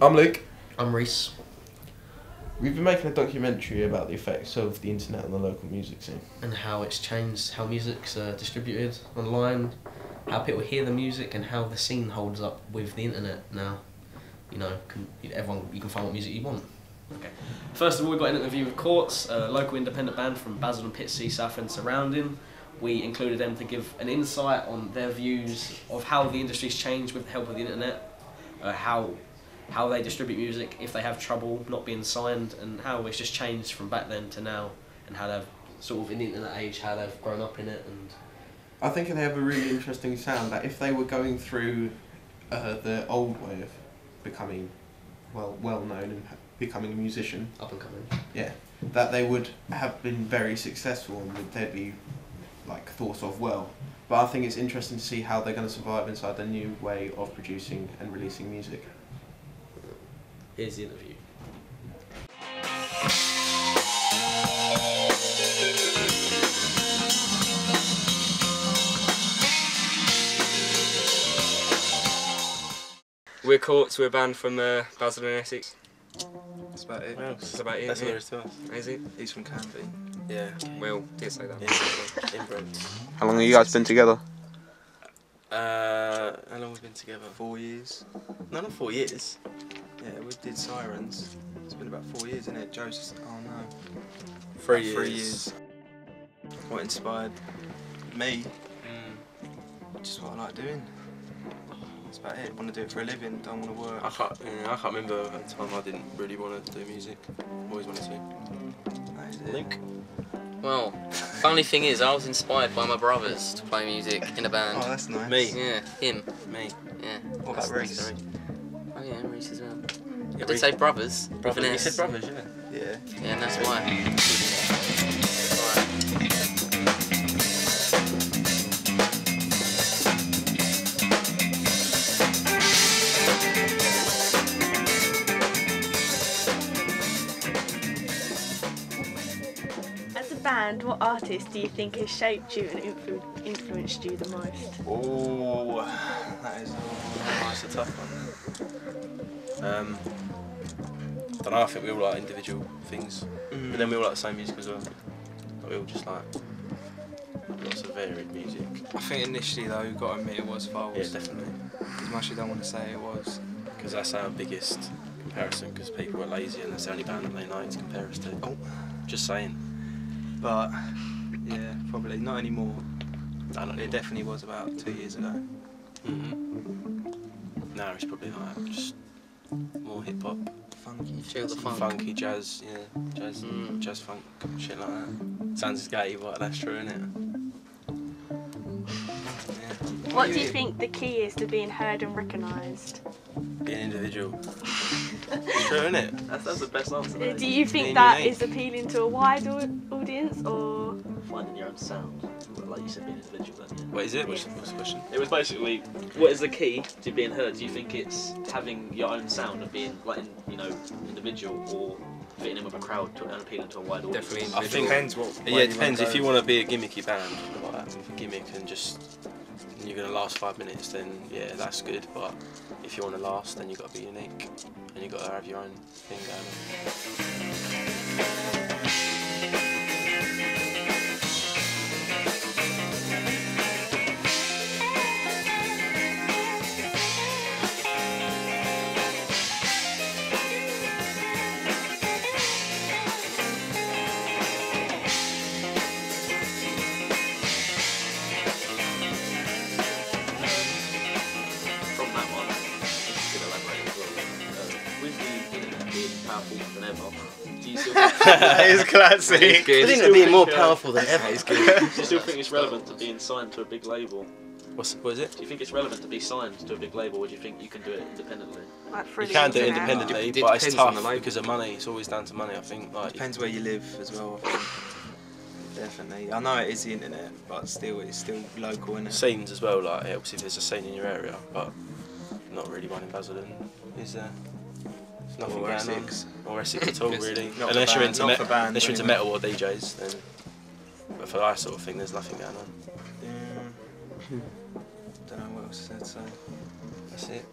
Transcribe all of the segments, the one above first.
I'm Luke. I'm Reese. We've been making a documentary about the effects of the internet on the local music scene. And how it's changed how music's uh, distributed online, how people hear the music, and how the scene holds up with the internet now. You know, can, everyone you can find what music you want. Okay. First of all, we've got an interview with Courts, a local independent band from Basel Basildon, Pitsea, South and surrounding. We included them to give an insight on their views of how the industry's changed with the help of the internet, uh, how how they distribute music, if they have trouble not being signed, and how it's just changed from back then to now, and how they've sort of in the internet age, how they've grown up in it, and I think they have a really interesting sound that if they were going through uh, the old way of becoming well well known and becoming a musician, up and coming. yeah, that they would have been very successful and that they'd be like thought of well. But I think it's interesting to see how they're going to survive inside the new way of producing and releasing music. Here's the interview. We're Courts, we're a band from uh, Basildon and Essex. That's about it. Well, that's about it. That's all yeah. there is to us. Is it? He's from Canvey. Yeah. Well, did say that. Yeah. Inbred. How long have you guys been together? Uh, how long have we been together? Four years? No, not four years. Yeah, we did Sirens. It's been about four years, isn't it? Joe's just, oh no. Three About Three years. years. What inspired me? Mm. Just what I like doing. That's about it. Want to do it for a living, don't want to work. I can't. Yeah, I can't remember a time I didn't really want to do music. Always wanted to. That is it. Luke. Well, funny thing is, I was inspired by my brothers to play music in a band. Oh, band. that's nice. Me. Yeah, him. Me. Yeah. What about Reese? nice. Oh yeah, Reese as well. I did Reese. say brothers. Brothers. You said brothers, yeah. Yeah. Yeah, and that's why. Right. As a band, what artist do you think has shaped you and influ- influenced you the most? Oh, that is oh, That's a tough one. Um, don't know. I think we all like individual things, but then we all like the same music as well. Like, we all just like lots of varied music. I think initially though, you've got to admit it was Foals. Yeah, definitely. As much as you don't want to say it was. Because that's our biggest comparison. Because people are lazy, and that's the only band that they like to compare us to. Oh. Just saying. But yeah, probably not anymore. Don't know. It definitely was about two years ago. hmm Now it's probably like just more hip hop, Funky. Feel the funk. funky jazz, yeah, jazz, Mm. jazz funk, shit like that. Sounds gay, but that's true, isn't it? What do you think the key is to being heard and recognised? Being individual. It's true, isn't it? That's, that's the best answer. Uh, Do you think Being that unique. is appealing to a wide audience or? finding your own sound, like you said, being individual. Then, yeah. What is it? What's, what's the question? It was basically, what is the key to being heard? Do you think it's having your own sound and being like, in, you know, individual, or fitting in with a crowd to, and appealing to a wide audience? Definitely. I think- depends what. Yeah, it depends. If you want to be a gimmicky band, like with a gimmick and just and you're gonna last five minutes, then yeah, that's good. But if you want to last, then you have got to be unique and you got to have your own thing going on. That is classic. It's good. I think It's being more powerful than ever. It's good. do you still think it's relevant to being signed to a big label? What's what is it? Do you think it's relevant to be signed to a big label, or do you think you can do it independently? Like You can do it independently, It but it's depends on tough the label. because of money. It's always down to money. I think. Like, Depends where you live as well. I think. Definitely. I know it is the internet, but still, it's still local, innit? scenes as well. Like, it helps if there's a scene in your area, but not really one in Basildon. Is there? There's nothing Or going Essex. on. Or Essex at all, Yes. really. Not for unless you're band- into not me- for bands, unless you're into anyway. metal or DJs, then. But for that sort of thing, there's nothing going on. Yeah. Don't know what else is there to say? That's it.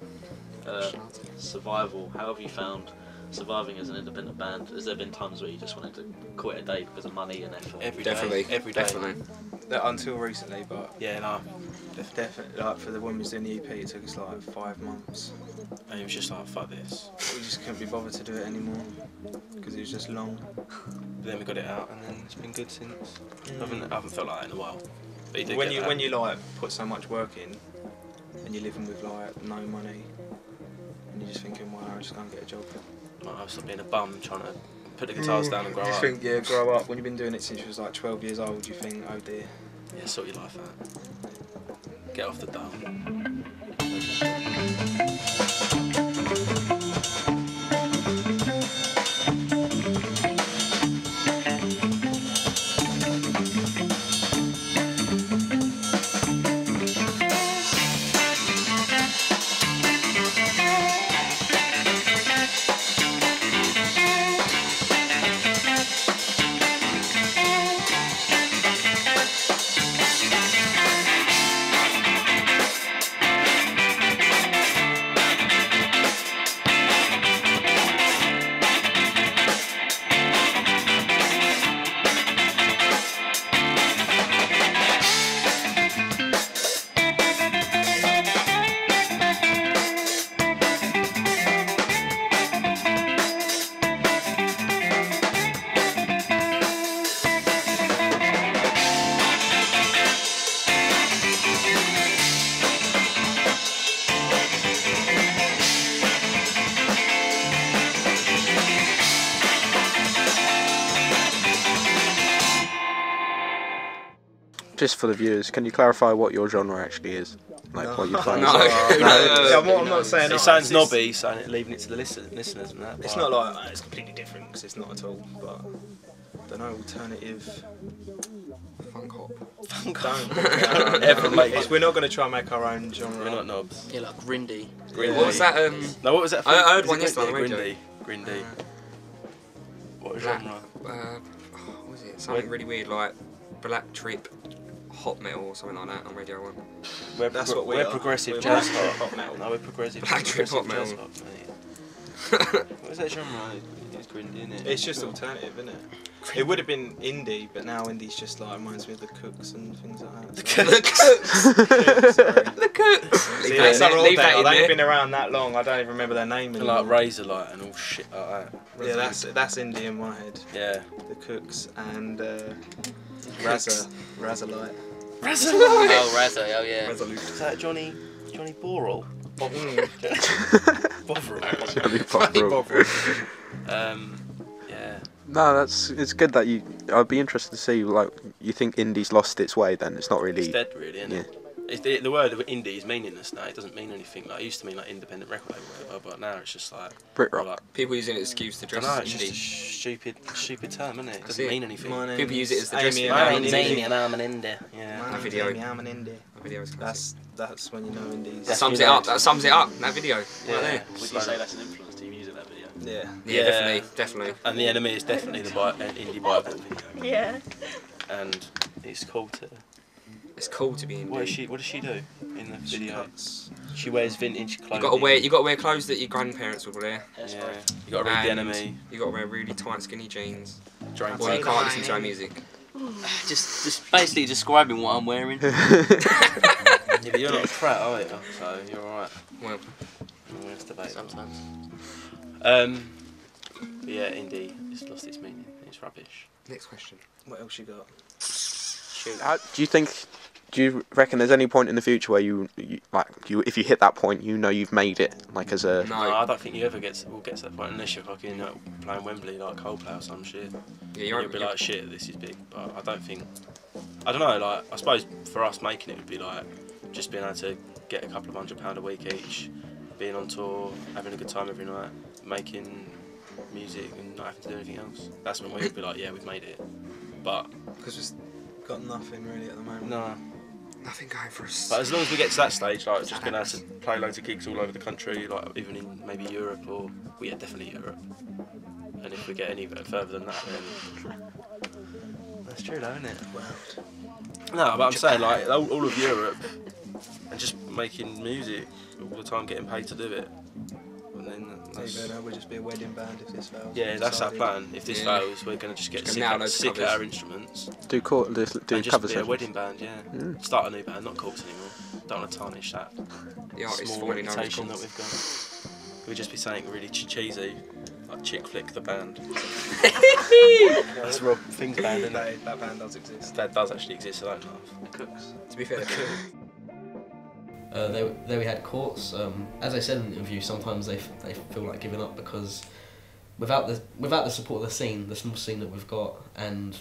Uh, survival. How have you found surviving as an independent band? Has there been times where you just wanted to quit a day because of money and effort? Every day, Definitely. every day. Definitely. That, until recently, but Yeah, no. definitely like for the when we doing the EP, it took us like five months. And it was just like, fuck this. We just couldn't be bothered to do it anymore because it was just long. But then we got it out, and then it's been good since. I, haven't, I haven't felt like that in a while. But you do when get you that. when you like put so much work in, and you're living with like no money, and you're just thinking, well, I'm just gonna get a job. Like, I was being a bum trying to put the guitars mm. down and grow you up. think, yeah, grow up. When you've been doing it since you was like 12 years old, you think, oh dear. Yeah, sort your life out. Get off the dole. Just for the viewers, can you clarify what your genre actually is? Like what you play? No. Yeah, I'm, not, I'm not saying It sounds it's- knobby, saying it, leaving it to the listen, listeners and that. It's not like oh, it's completely different because it's not at all. But I don't know, alternative. Funk hop. Don't Ever make It's- We're not going to try and make our own genre. We're not knobs. Yeah, like Grindy. Grindy. What was that? Um, No, what was that? I- I heard one it yesterday on the. Grindy. Grindy. What Black- genre? uh, what was it? Something really weird like Black Trip, Hot Metal or something like that on Radio One. We're, That's what we we're are. progressive We're jazz black hop. hop metal. No, we're progressive. Black trip progressive hop metal. hop, mate. what was that genre? It's Grindy, isn't it? It's just alternative, isn't it? It would have been indie, but now indie's just like reminds me of the Kooks and things like that. The Kooks. The Kooks. See, Leave that's that not in all. Leave day. that in They ain't there. been around that long. I don't even remember their name anymore. like Razorlight and all shit like that. yeah, that's that's indie in my head. Yeah. The Kooks and uh, Razza, Razza Oh, Razzo. Oh, yeah. Is that Johnny Johnny Borrell? Mm. Bovril. Johnny Bovril. Um, yeah. No, that's it's good that you. I'd be interested to see like you think indie's lost its way. Then it's not It's really. dead, really, isn't it? It's the, the word of indie is meaningless now. It doesn't mean anything. Like it used to mean like independent record label, or whatever, but now it's just like Brit rock. Like, People using it as excuse to dress don't know, as it's just a stupid, stupid term, isn't it? It doesn't mean anything. My People use it as the name's dressing Amy My I'm name's an Amy indie. and I'm an indie. Yeah. My That name's video. Amy, I'm an indie. That video is classic. That's that's when you know indies. That sums it up. That sums it up. That video. Right Yeah. there. Would you say that's an influence to you using that video? Yeah. Yeah, Yeah. definitely, definitely. And the NME is definitely the Bi- uh, indie Bible, Yeah. and it's cool to. It's cool to be indie. What does she? What does she do in the She video? cuts. She wears vintage clothing. You gotta wear. You gotta wear clothes that your grandparents would wear. Yeah. You gotta read the And NME. You gotta wear really tight, skinny jeans. Drink Or you can't listen to our music. Just, just basically describing what I'm wearing. Yeah, but you're not a prat, are you? So you're alright. Well, Well, That's debatable. Sometimes. Um, yeah, indie. It's lost its meaning. It's rubbish. next question. What else you got? How, do you think? Do you reckon there's any point in the future where you, you like you if you hit that point, you know you've made it like as a No, I don't think you ever get to, will get to that point unless you're fucking like, playing Wembley like Coldplay or some shit. Yeah, You'll you're, be you're like, shit, this is big. But I don't think. I don't know. Like, I suppose for us making it would be like just being able to get a couple of hundred pound a week each, being on tour, having a good time every night, making music and not having to do anything else. That's when we would be like, yeah, we've made it. But Because we've got nothing really at the moment. no. nothing going for us. But as long as we get to that stage, like just being able to play loads of gigs all over the country, like even in maybe Europe or well, yeah, definitely Europe. And if we get any further than that, then that's true, though, isn't it? No, but I'm saying like all, all of Europe and just making music all the time, getting paid to do it. And then that's, Maybe we'll just be a wedding band if this fails. yeah, that's our plan. If this Yeah. fails, we're gonna just get Just sick, gonna at, those sick at covers. our instruments Do co- do, do and just cover be a sessions. wedding band. Yeah, Mm. start a new band, not Courts anymore. Don't want to tarnish that The artist small already knows reputation that Courts. we've got. We'd just be saying really ch- cheesy, like Chick Flick the band. That's Rob Thing's band, isn't That, it? that band does exist. That does actually exist, so don't laugh. Cooks. To be fair, Uh, there, there we had courts. Um, as I said in the interview, sometimes they, f- they feel like giving up because without the without the support of the scene, the small scene that we've got, and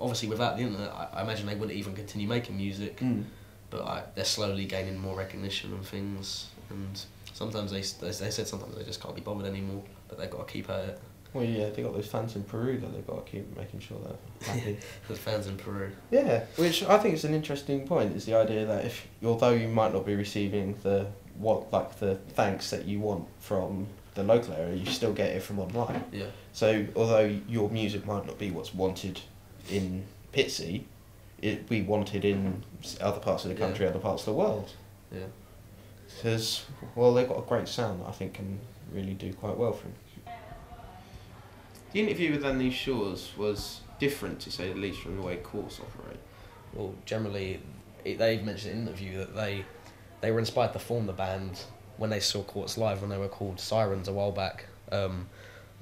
obviously without the internet, I, I imagine they wouldn't even continue making music. Mm. But I, they're slowly gaining more recognition and things, and sometimes they, they they said sometimes they just can't be bothered anymore, but they've got to keep at it. Well, yeah, they got those fans in Peru that they've got to keep making sure they're happy. Fans in Peru. yeah, which I think is an interesting point. Is the idea that if although you might not be receiving the what like the thanks that you want from the local area, you still get it from online. Yeah. So although your music might not be what's wanted in Pitsea, it be wanted in other parts of the Yeah. country, other parts of the world. Yeah. Because well, they've got a great sound that I think can really do quite well for them. The interview with And These Shores was different, to say the least, from the way courts operate. Well, generally, they've mentioned in the interview that they they were inspired to form the band when they saw Courts live when they were called Sirens a while back. Um,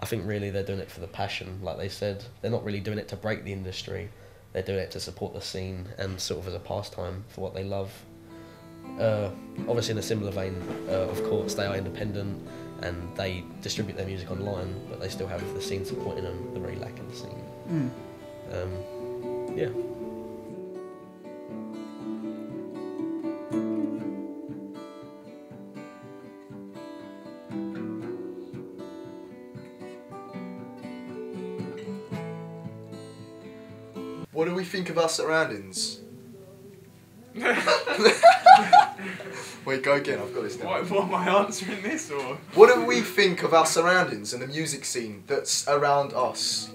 I think really they're doing it for the passion, like they said. They're not really doing it to break the industry. They're doing it to support the scene and sort of as a pastime for what they love. Uh, obviously, in a similar vein, uh, of course, they are independent and they distribute their music online, but they still have the scene supporting them. They're very lacking the scene. Um, yeah. What do we think of our surroundings? Wait, go again. I've got this now. What, what am I answering this or? What do we think of our surroundings and the music scene that's around us?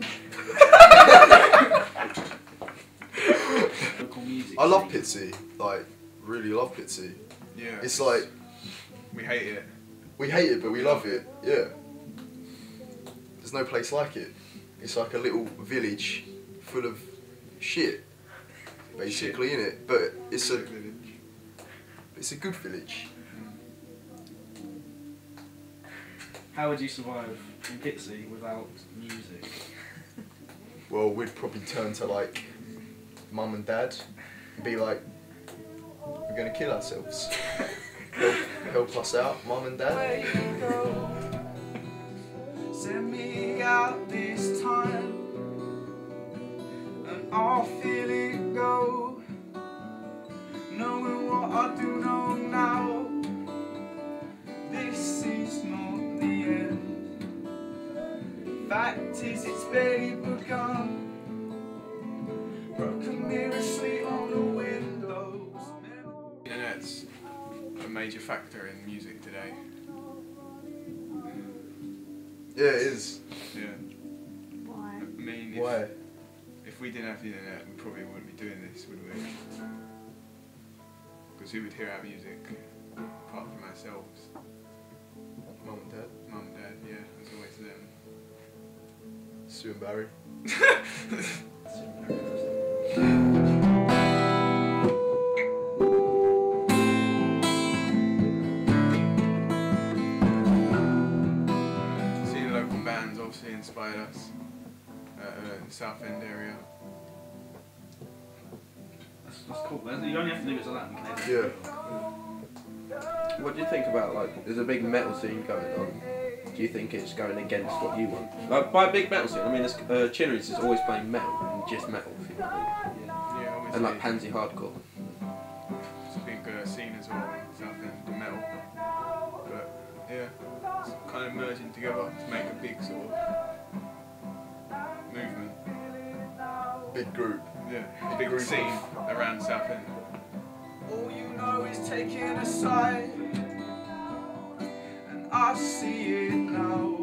I love Pitsea. Like, really love Pitsea. Yeah. It's like We hate it. we hate it, but we love it. Yeah. There's no place like it. It's like a little village full of shit, basically, in it. But it's a it's a good village. How would you survive in Pitsea without music? Well, we'd probably turn to like mum and dad and be like, we're gonna kill ourselves. help, help us out, mum and dad. Send me out this time, and I'll feel it go. Major factor in music today. Yeah, it is. Yeah. Why? I mean, if, Why? if we didn't have the internet, we probably wouldn't be doing this, would we? Because who would hear our music apart from ourselves? Mum and dad. Mum and dad, yeah, it's always them. Sue and Barry. obviously inspired us uh, uh, in the Southend area. That's, that's cool. You only have to do it so that. and connect Yeah. What do you think about like? There's a big metal scene going on. Do you think it's going against what you want? Like by big metal scene, I mean, there's, uh, Chili's is always playing metal and just metal, if you know what I mean. Yeah, obviously. And like pansy hardcore. It's a big uh, scene as well it's kind of merging together to make a big sort of movement. Big group. Yeah, a big scene around Southend. All you know is taking a side, and I see it now.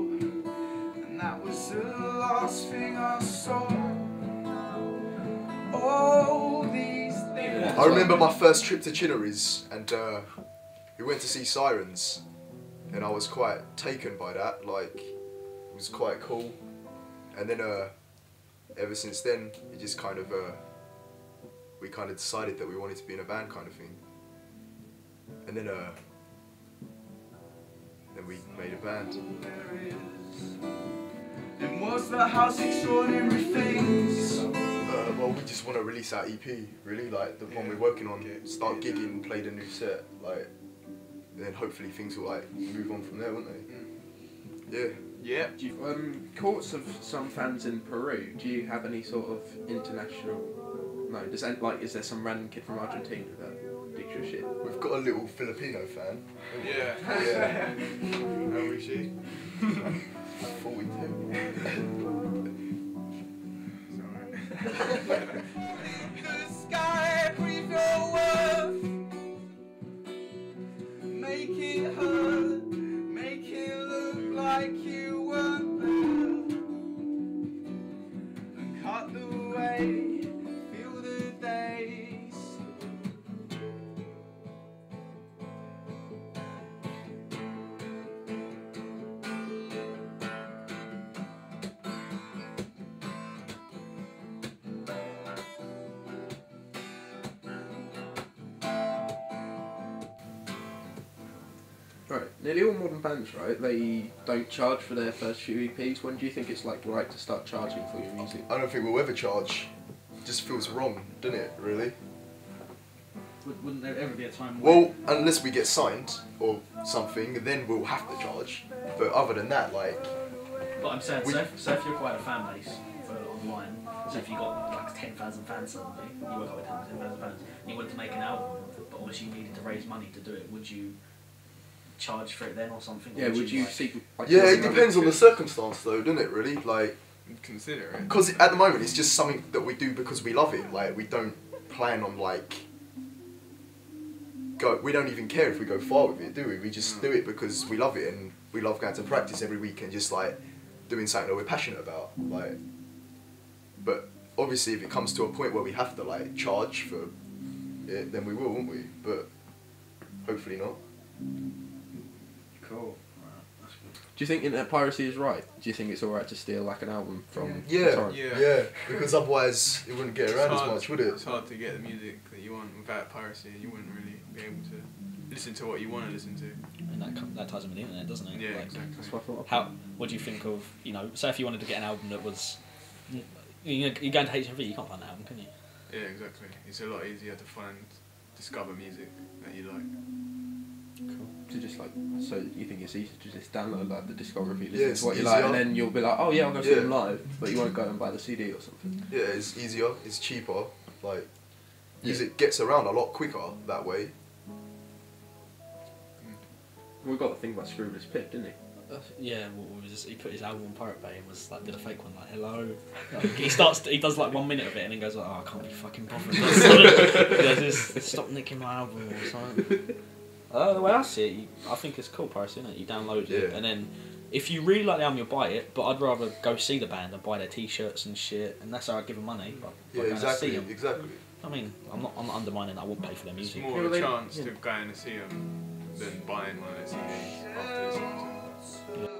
And that was the last thing I saw. All these things. I remember my first trip to Chinnery's and uh, we went to see Sirens and I was quite taken by that. Like, it was quite cool. And then, uh, ever since then, it just kind of, uh, we kind of decided that we wanted to be in a band kind of thing. And then, uh, then we made a band. And the house extraordinary things? Uh, well, we just want to release our EP, really, like the one we're working on. Start gigging, play the new set, like, then hopefully things will like move on from there, won't they? Yeah. Yeah. Do you, um, courts of some fans in Peru. Do you have any sort of international? No. Does any, like is there some random kid from Argentina that digs your shit? We've got a little Filipino fan. Yeah. Yeah. How is she? Nearly all modern bands, right? They don't charge for their first few EPs. When do you think it's like right to start charging for your music? I don't think we'll ever charge. It just feels wrong, doesn't it? Really. Would, wouldn't there ever be a time Well, unless we get signed or something, then we'll have to charge. But other than that, like, But I'm saying, We- so, if, so if you're quite a fan base for online, so if you got like 10,000 fans suddenly, you woke up with 10,000 fans, and you wanted to make an album, but obviously you needed to raise money to do it, would you charge for it then or something? Or Yeah, would you like- seek? Like, yeah, it depends on the circumstance, though, doesn't it? Really, like. Consider it. Because at the moment, it's just something that we do because we love it. Like we don't plan on like. Go. We don't even care if we go far with it, do we? We just do it because we love it and we love going to practice every week and just like doing something that we're passionate about. Like. But obviously, if it comes to a point where we have to like charge for it, then we will, won't we? But hopefully not. Cool. Do you think internet piracy is right? Do you think it's alright to steal like an album from? Yeah, Yeah, yeah, Because otherwise, it wouldn't get around as much, would it? It's hard to get the music that you want without piracy. You wouldn't really be able to listen to what you want to listen to. And that, that ties in with the internet, doesn't it? Yeah, Like, exactly. That's what I thought. How? What do you think of? You know, say if you wanted to get an album that was, you know, you're going to HMV, you can't find that album, can you? Yeah, exactly. It's a lot easier to find, discover music that you like. To just like, so you think it's easy to just download like the discography, listen Yeah, to what you like, and then you'll be like, oh yeah, I'll go see Yeah. them live, but you won't go and buy the CD or something. Yeah, it's easier, it's cheaper, like music gets around a lot quicker that way. We got the thing about Scroobius Pip, didn't he? Uh, yeah, what was he put his album on Pirate Bay and was like did a fake one like hello. Like, he starts he does like one minute of it and then goes like oh I can't be fucking bothered. yeah, just stop nicking my album or something. Uh, the way I see it, you, I think it's cool piracy, isn't it? You download it and then if you really like the album, you'll buy it. But I'd rather go see the band and buy their T-shirts and shit, and that's how I give them money. Like, Yeah, by going to exactly, see 'em. exactly. I mean, I'm not I'm not undermining. that, I won't pay for their It's music. more of a chance to going to see them than buying one of their CDs after listening to them.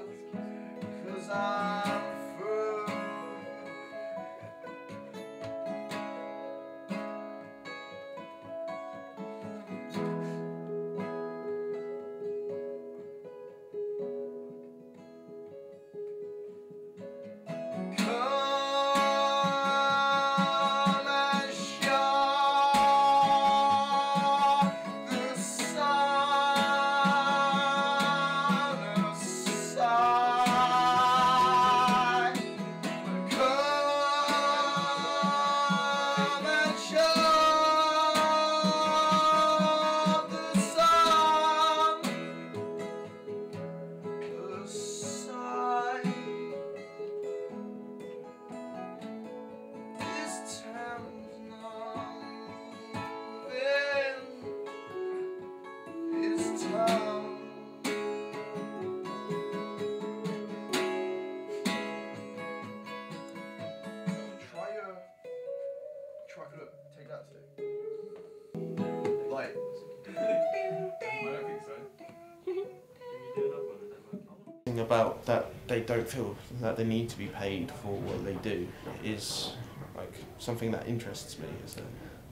About that they don't feel that they need to be paid for what they do is like something that interests me. Is that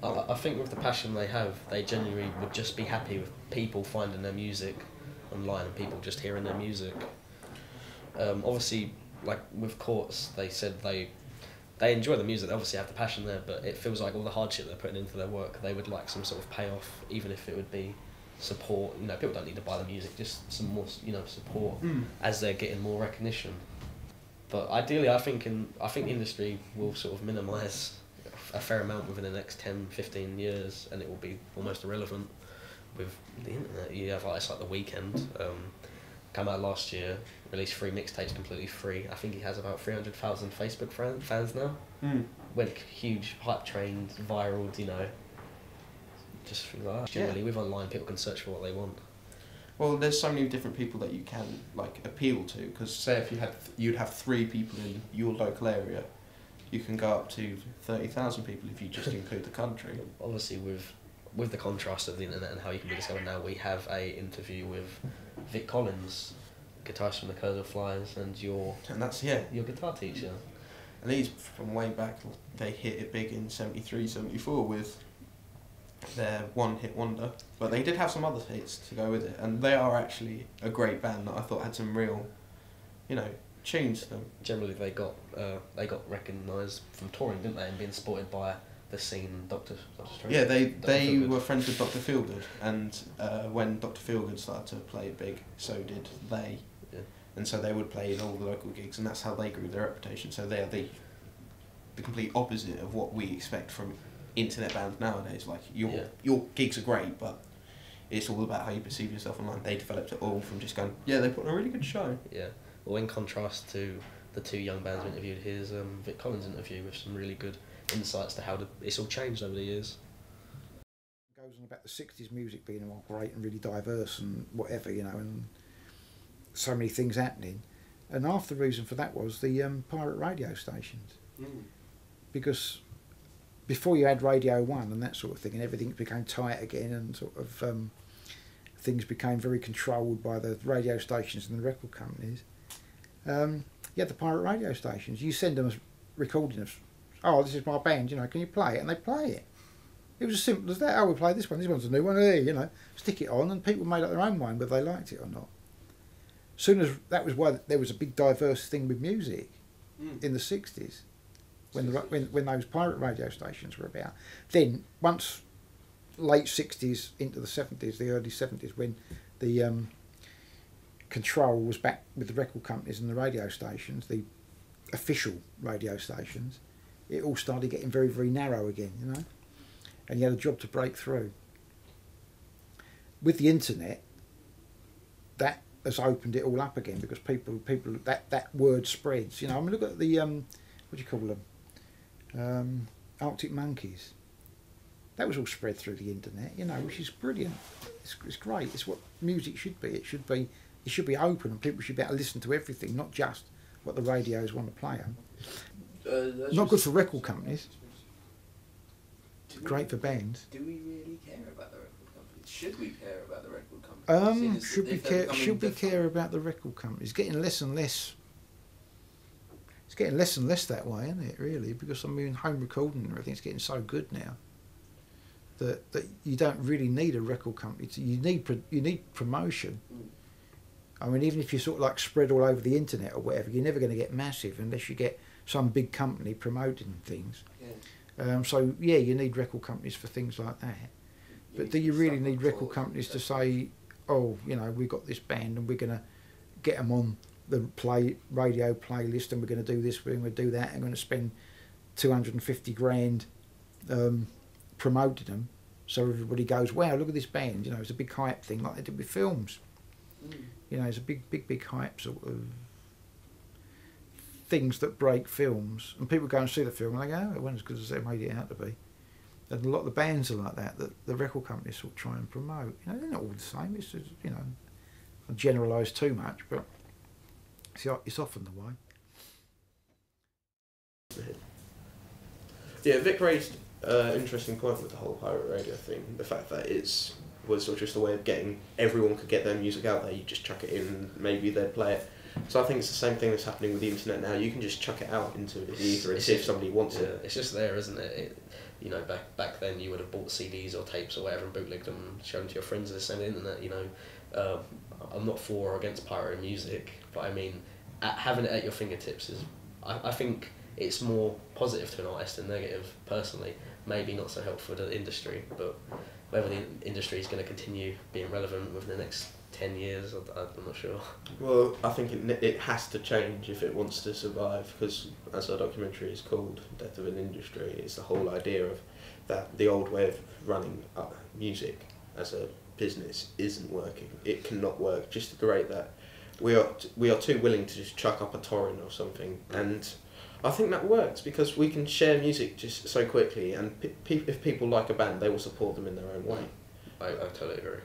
I, I think with the passion they have, they genuinely would just be happy with people finding their music online and people just hearing their music. Um, obviously, like with Courts, they said they they enjoy the music. They obviously have the passion there, but it feels like all the hardship they're putting into their work, they would like some sort of payoff, even if it would be support. You know, people don't need to buy the music, just some more, you know, support Mm. as they're getting more recognition. But ideally, I think in I think the industry will sort of minimise a fair amount within the next 10, 15 years, and it will be almost irrelevant with the internet. You have artists like The Weeknd, um, come out last year, released three mixtapes completely free. I think he has about 300,000 Facebook fran- fans now. Mm. Went huge, hype trained, viral, you know. Just like that. Yeah. Generally, with online, people can search for what they want. Well, there's so many different people that you can like appeal to. Because say if you had, th- you'd have three people in your local area, you can go up to thirty thousand people if you just include the country. Obviously, with with the contrast of the internet and how you can be discovered now, we have a interview with Vic Collins, guitarist from the Curse of Flies, and your And that's yeah, your guitar teacher. And these from way back, they hit it big in 73, 74 with their one hit wonder. But they did have some other hits to go with it, and they are actually a great band that I thought had some real, you know, tunes to them. Generally, they got uh, they got recognised from touring, didn't they, and being supported by the scene, Doctor. Doctor Yeah, they Dr. they Feelgood. were friends with Dr. Feelgood, and uh, when Dr. Feelgood started to play big, so did they. Yeah. And so they would play in all the local gigs, and that's how they grew their reputation. So they are the the complete opposite of what we expect from internet bands nowadays. Like your Yeah. your gigs are great, but it's all about how you perceive yourself online. They developed it all from just going, yeah, they put on a really good show. Yeah. Well, in contrast to the two young bands we interviewed, here's um, Vic Collins' interview with some really good insights to how the, it's all changed over the years. It goes on about the 60s music being all great and really diverse and whatever, you know, and so many things happening. And half the reason for that was the um, pirate radio stations. Because before you had Radio 1 and that sort of thing, and everything became tight again, and sort of um, things became very controlled by the radio stations and the record companies, um, you had the pirate radio stations. You send them a recording of, oh, this is my band, you know, can you play it? And they play it. It was as simple as that. Oh, we play this one. This one's a new one. There, you know, stick it on, and people made up their own mind whether they liked it or not. Soon as that was why there was a big diverse thing with music Mm. in the sixties, when the when when those pirate radio stations were about. Then once late sixties into the seventies, the early seventies, when the um, control was back with the record companies and the radio stations, the official radio stations, it all started getting very very narrow again, you know and you had a job to break through. With the internet, that has opened it all up again because people people that that word spreads. You know, I mean, look at the um, what do you call them, um, Arctic monkeys. That was all spread through the internet. You know, which is brilliant. It's, it's great. It's what music should be. It should be it should be open and people should be able to listen to everything, not just what the radios want to play on. Uh, Not good for record companies. Great for bands. Do we really care about the record companies? Should we care about the record companies? Um, should we care? Should we care about the record companies? Getting less and less. It's getting less and less that way, isn't it? Really, because I mean, home recording and everything's getting so good now that that you don't really need a record company. To, you need you need promotion. I mean, even if you sort of like spread all over the internet or whatever, you're never going to get massive unless you get some big company promoting things. Um, so yeah, you need record companies for things like that. But do you really need record companies to say, oh, you know, we've got this band and we're going to get them on the play radio playlist and we're going to do this, we're going to do that, and going to spend 250 grand um, promoting them so everybody goes, wow, look at this band. You know, it's a big hype thing like they did with films. You know, it's a big, big, big hype sort of things that break films. And people go and see the film and they go, oh, it wasn't as good as they made it out to be. And a lot of the bands are like that, that the record companies sort of try and promote. You know, they're not all the same. It's just, you know, I generalise too much, but it's, it's often the way. Yeah, Vic raised uh, an interesting point with the whole pirate radio thing. The fact that it's was sort of just a way of getting everyone could get their music out there. You just chuck it in, maybe they'd play it. So I think it's the same thing that's happening with the internet now. You can just chuck it out into the ether and see if somebody wants yeah, it. It's just there, isn't it? it? You know, back back then you would have bought CDs or tapes or whatever and bootlegged them and shown them to your friends. It's the same the internet. You know, um, I'm not for or against pirating music, but I mean, having it at your fingertips is. I, I think it's more positive to an artist than negative. Personally, maybe not so helpful to the industry, but whether the industry is going to continue being relevant within the next ten years, I, I'm not sure. Well, I think it, it has to change if it wants to survive because, as our documentary is called, Death of an Industry, it's the whole idea of that the old way of running music as a business isn't working. It cannot work just the rate that we are t- we are too willing to just chuck up a torrent or something and. I think that works because we can share music just so quickly, and pe- pe- if people like a band, they will support them in their own way. I, I totally agree.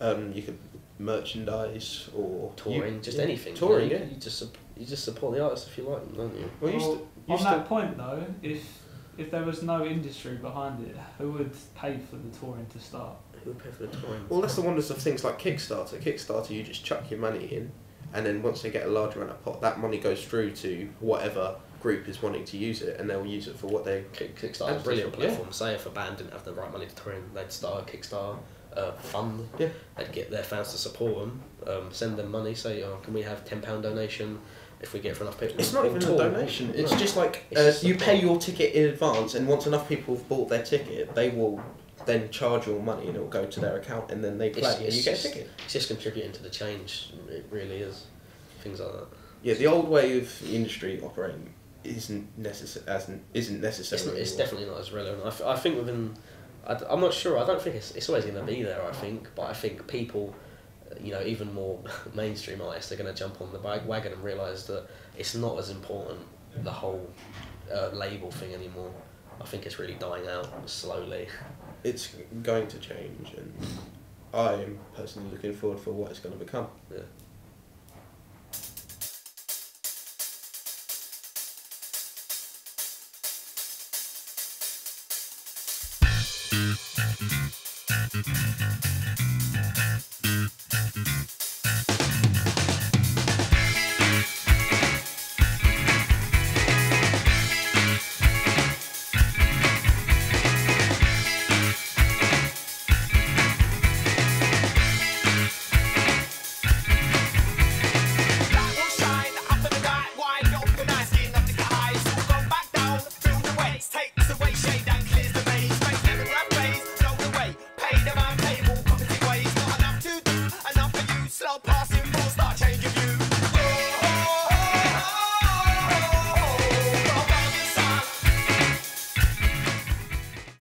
Um, you could merchandise or touring, you- just yeah, anything. Touring, you, yeah. you just sup- you just support the artist if you like them, don't you? Well, you Well, st- you on still- that point though, if if there was no industry behind it, who would pay for the touring to start? Who would pay for the touring? Well, that's the wonders of things like Kickstarter. Kickstarter, you just chuck your money in, and then once they get a larger amount of pot, that money goes through to whatever group is wanting to use it, and they'll use it for what they. Kick, Kickstarter's a brilliant platform. Say if a band didn't have the right money to tour in, they'd start a Kickstarter uh, fund. Yeah. They'd get their fans to support them, um, send them money. Say, oh, can we have ten pound donation? If we get for enough people, It's not even a donation. It's No. just like uh, just you pay your ticket in advance, and once enough people have bought their ticket, they will then charge your money, and it will go to their account, and then they play, It's, and it's you get a ticket. It's just contributing to the change. It really is. Things like that. Yeah, the old way of industry operating isn't necessary. As isn't necessary. It's, it's definitely not as relevant. I, f- I think within, I, am not sure. I don't think it's, it's always going to be there. I think, but I think people, uh, you know, even more mainstream artists they're going to jump on the wagon and realise that it's not as important the whole uh, label thing anymore. I think it's really dying out slowly. It's going to change, and I am personally looking forward for what it's going to become. Yeah.